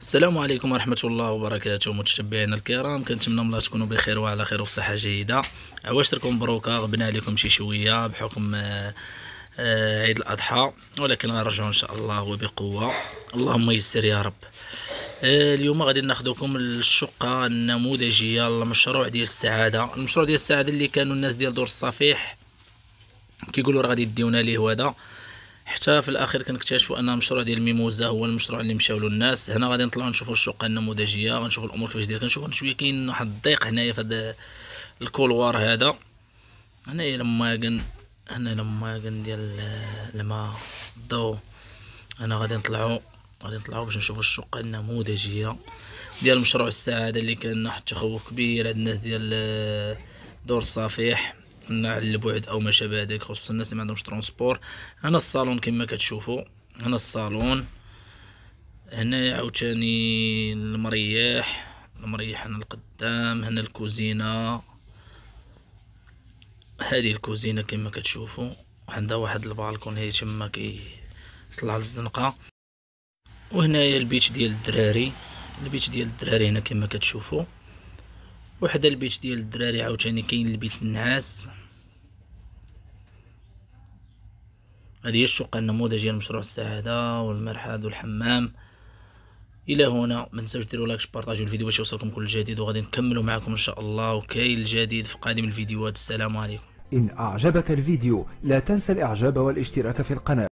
السلام عليكم ورحمة الله وبركاته متتبعينا الكرام كنتمنى الله تكونوا بخير وعلى خير وفي صحة جيدة. عواشتركم مبروكة غبنا عليكم شي شوية بحكم آه، آه، عيد الأضحى ولكن غنرجعوا إن شاء الله وبقوة. اللهم يسر يا رب. آه، اليوم غادي ناخذكم الشقة النموذجية للمشروع ديال السعادة. المشروع ديال السعادة اللي كانوا الناس ديال دور الصفيح كيقولوا راه غادي يديونا ليه هذا حتى في الأخير كنكتشفوا أن المشروع ديال الميموزا هو المشروع اللي مشاو له الناس هنا غادي نطلعوا نشوفوا الشقه النموذجيه غنشوفوا الأمور كيفاش دايرة كنشوفوا شوية كاين واحد الضيق هنايا في هذا الكولوار هذا. هنايا لماكن هنا لماكن ديال الماء الضوء. هنا غادي نطلعوا غادي نطلعوا باش نشوفوا الشقه النموذجيه ديال مشروع السعادة اللي كان واحد التخوف كبير. عند الناس ديال دور الصفيح على البعد أو ما شابه ذلك خصوصا الناس اللي ما عندهمش ترونسبور. هنا الصالون كما كتشوفوا هنا الصالون هنا عاوتاني المريح المريح هنا القدام هنا الكوزينة. هذه الكوزينة كما كتشوفوا عندها واحد البالكون هي تما كيطلع للزنقة. وهنايا البيت ديال الدراري البيت ديال الدراري هنا كما كتشوفوا. وحدا البيت ديال الدراري عاوتاني كاين البيت النعاس. هذه هي الشقة النموذجية لمشروع السعادة والمرحاض والحمام. إلى هنا ما تنساوش ديروا لايك بارطاجيو الفيديو باش يوصلكم كل جديد وغادي نكملوا معكم إن شاء الله. وكاين الجديد في قادم الفيديوهات. السلام عليكم. إن أعجبك الفيديو لا تنسى الإعجاب والاشتراك في القناة.